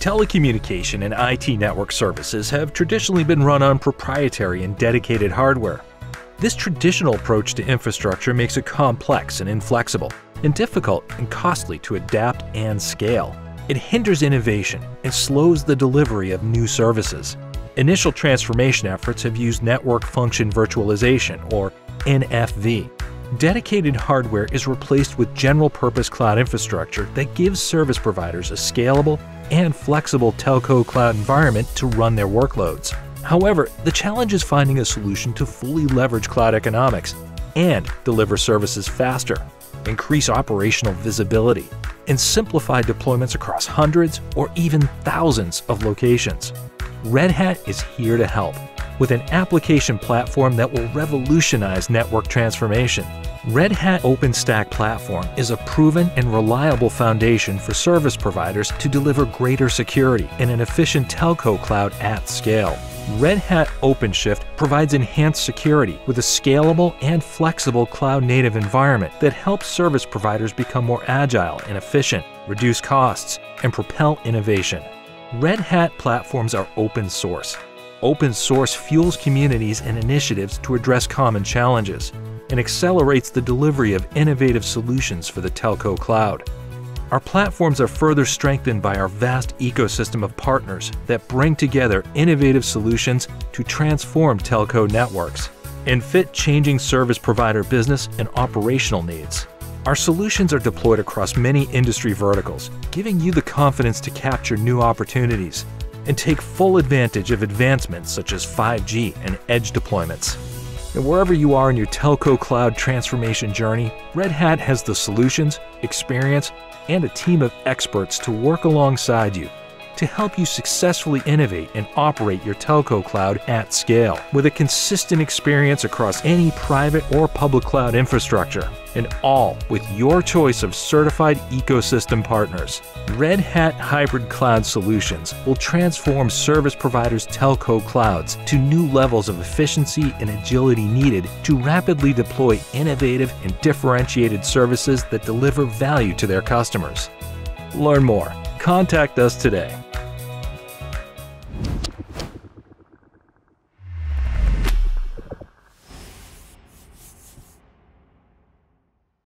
Telecommunication and IT network services have traditionally been run on proprietary and dedicated hardware. This traditional approach to infrastructure makes it complex and inflexible, and difficult and costly to adapt and scale. It hinders innovation and slows the delivery of new services. Initial transformation efforts have used Network Function Virtualization, or NFV. Dedicated hardware is replaced with general-purpose cloud infrastructure that gives service providers a scalable and flexible telco cloud environment to run their workloads. However, the challenge is finding a solution to fully leverage cloud economics and deliver services faster, increase operational visibility, and simplify deployments across hundreds or even thousands of locations. Red Hat is here to help with an application platform that will revolutionize network transformation. Red Hat OpenStack Platform is a proven and reliable foundation for service providers to deliver greater security in an efficient telco cloud at scale. Red Hat OpenShift provides enhanced security with a scalable and flexible cloud-native environment that helps service providers become more agile and efficient, reduce costs, and propel innovation. Red Hat platforms are open source. Open source fuels communities and initiatives to address common challenges and accelerates the delivery of innovative solutions for the telco cloud. Our platforms are further strengthened by our vast ecosystem of partners that bring together innovative solutions to transform telco networks and fit changing service provider business and operational needs. Our solutions are deployed across many industry verticals, giving you the confidence to capture new opportunities and take full advantage of advancements such as 5G and edge deployments. And wherever you are in your telco cloud transformation journey, Red Hat has the solutions, experience, and a team of experts to work alongside you to help you successfully innovate and operate your telco cloud at scale with a consistent experience across any private or public cloud infrastructure, and all with your choice of certified ecosystem partners. Red Hat Hybrid Cloud Solutions will transform service providers' telco clouds to new levels of efficiency and agility needed to rapidly deploy innovative and differentiated services that deliver value to their customers. Learn more. Contact us today